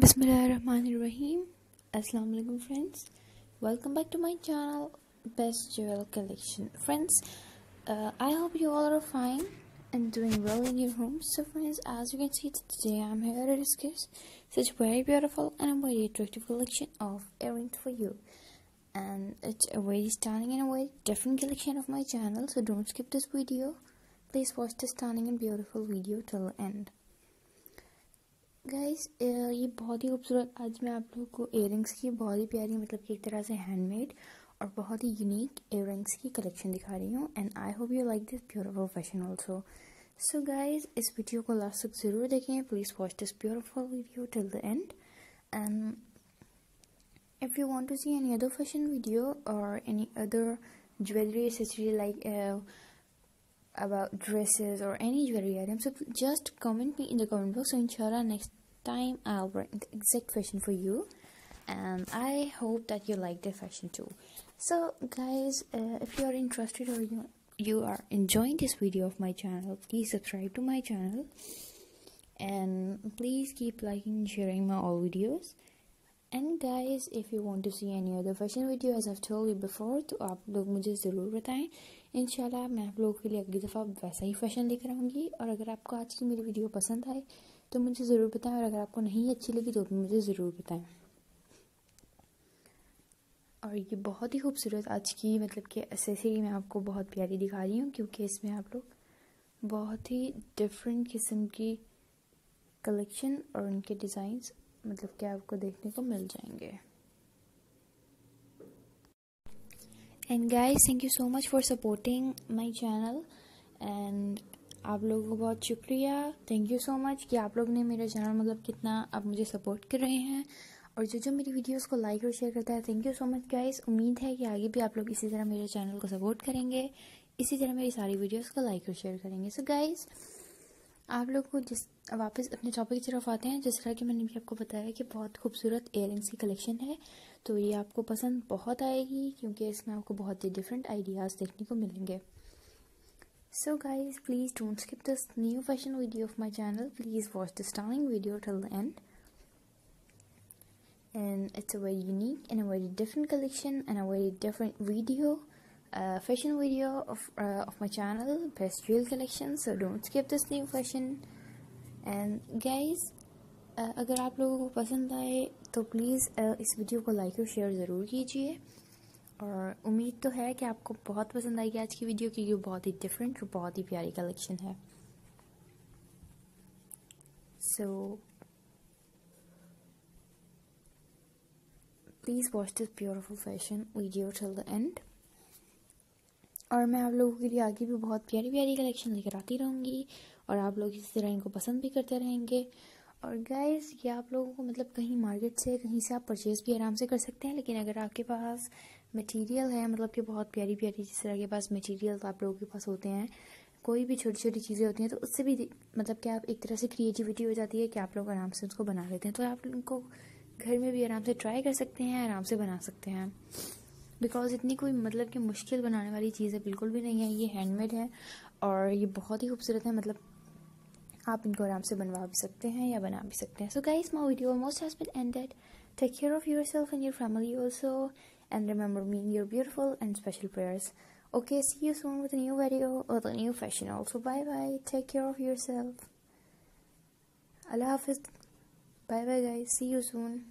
Bismillahirrahmanirrahim. Assalamu alaikum friends. Welcome back to my channel Best Jewel Collection. Friends, uh, I hope you all are fine and doing well in your homes. So friends, as you can see today I'm here to discuss such very beautiful and very attractive collection of earrings for you. And it's a very stunning and a very different collection of my channel. So don't skip this video. Please watch the stunning and beautiful video till the end. Guys ये बहुत ही खूबसूरत आज मैं आप लोगों को year की बहुत ही प्यारी मतलब कि एक तरह से हैंडमेड और बहुत ही यूनिक इयर की कलेक्शन दिखा रही हूँ and I hope you like this beautiful fashion also so guys इस वीडियो को लास्ट तक ज़रूर देखें please watch this beautiful video till the end and you want to see any other fashion video or any other jewelry accessory like uh, about dresses or any jewelry item. So just comment me in the comment box. So inshallah next time i'll bring the exact fashion for you. And i hope that you like the fashion too. So guys uh, if you are interested or you you are enjoying this video of my channel please subscribe to my channel. And please keep liking and sharing my all videos and guys if you want to see any other fashion video as I told you before तो आप लोग मुझे ज़रूर बताएँ। इंशाल्लाह मैं आप लोगों के लिए अगली दफ़ा वैसा ही फ़ैशन लेकर आऊँगी। और अगर आपको आज की मेरी वीडियो पसंद आए तो मुझे ज़रूर बताएँ। और अगर आपको नहीं अच्छी लगी तो भी मुझे ज़रूर बताएँ। और ये बहुत ही खूबसूरत आज की मतलब कि एसेसरी मैं आपको बहुत प्यारी दिखा रही हूँ, क्योंकि इसमें आप लोग बहुत ही डिफरेंट किस्म की कलेक्शन और उनके डिज़ाइंस मतलब कि आपको देखने को मिल जाएँगे। And guys thank you so much for supporting my channel and आप लोगों को बहुत शुक्रिया। थैंक यू सो मच कि आप लोग ने मेरा चैनल मतलब कितना आप मुझे सपोर्ट कर रहे हैं। और जो जो मेरी वीडियोस को लाइक और शेयर करता है thank you so much guys उम्मीद है कि आगे भी आप लोग इसी तरह मेरे चैनल को सपोर्ट करेंगे। इसी तरह मेरी सारी वीडियोस को लाइक और शेयर करेंगे। सो so गाइस आप लोग जिस, वापस अपने टॉपिक की तरफ़ आते हैं, जिस तरह की मैंने भी आपको बताया कि बहुत खूबसूरत इयर की कलेक्शन है तो ये आपको पसंद बहुत आएगी, क्योंकि इसमें आपको बहुत ही डिफरेंट आइडियाज़ देखने को मिलेंगे। So guys please don't skip this new fashion video of my channel please watch the stunning video till the end and it's a very unique and a very different collection and a very different video. Uh, fashion video of, uh, of my channel best jewel collection so don't skip this new fashion. And guys uh, अगर आप लोगों को पसंद आए तो please uh, इस video को like और शेयर ज़रूर कीजिए। और उम्मीद तो है कि आपको बहुत पसंद आएगी आज की वीडियो क्योंकि बहुत ही डिफरेंट और बहुत ही प्यारी कलेक्शन है। So please watch this beautiful fashion video till the end और मैं आप लोगों के लिए आगे भी बहुत प्यारी प्यारी कलेक्शन लेकर आती रहूँगी और आप लोग इसी तरह इनको पसंद भी करते रहेंगे। और गाइस ये आप लोगों को मतलब कहीं मार्केट से, कहीं से आप परचेज़ भी आराम से कर सकते हैं, लेकिन अगर आपके पास मटेरियल है मतलब कि बहुत प्यारी प्यारी जिस तरह के पास मटेरियल आप लोगों के पास होते हैं, कोई भी छोटी छोटी चीज़ें होती हैं तो उससे भी मतलब कि आप एक तरह से क्रिएटिविटी हो जाती है कि आप लोग आराम से उसको बना लेते हैं। तो आप उनको घर में भी आराम से ट्राई कर सकते हैं, आराम से बना सकते हैं। बिकॉज़ इतनी कोई मतलब कि मुश्किल बनाने वाली चीज़ है बिल्कुल भी नहीं है ये हैंडमेड है और ये बहुत ही खूबसूरत है मतलब आप इनको आराम से बनवा भी सकते हैं या बना भी सकते हैं so guys my video almost has been ended take care of your self and your family also and remember mean your beautiful and special prayers Okay, see you soon with a new video or the new fashion also. Bye bye. Take care of yourself. Allah Hafiz. Bye bye guys. See you soon.